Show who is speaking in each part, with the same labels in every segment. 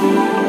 Speaker 1: Thank you.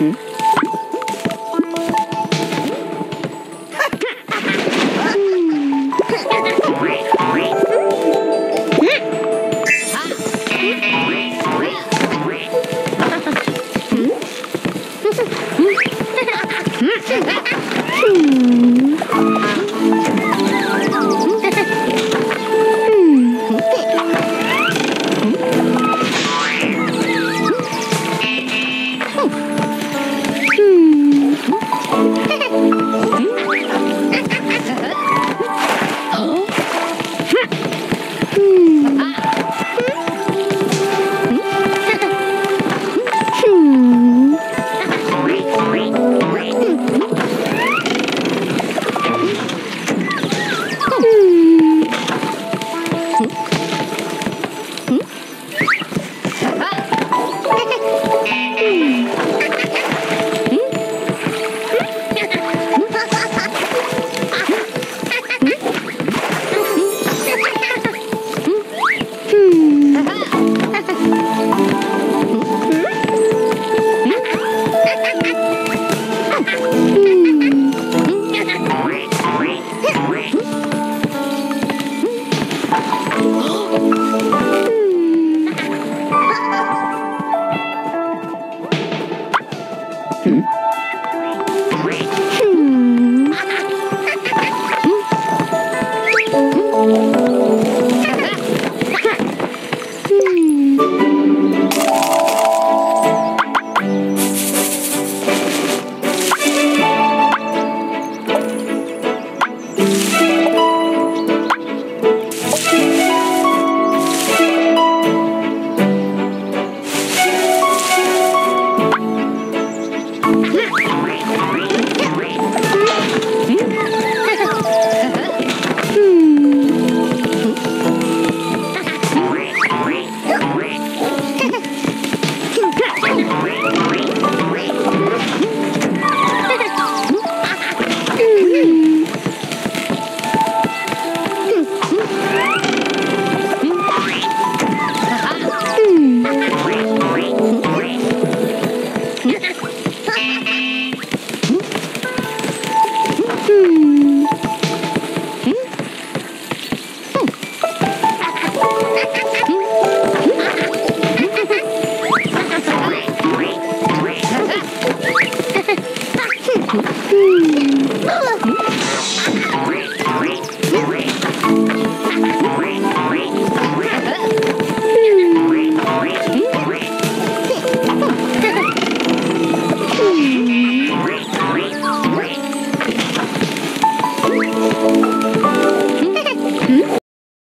Speaker 1: Ha ha ha!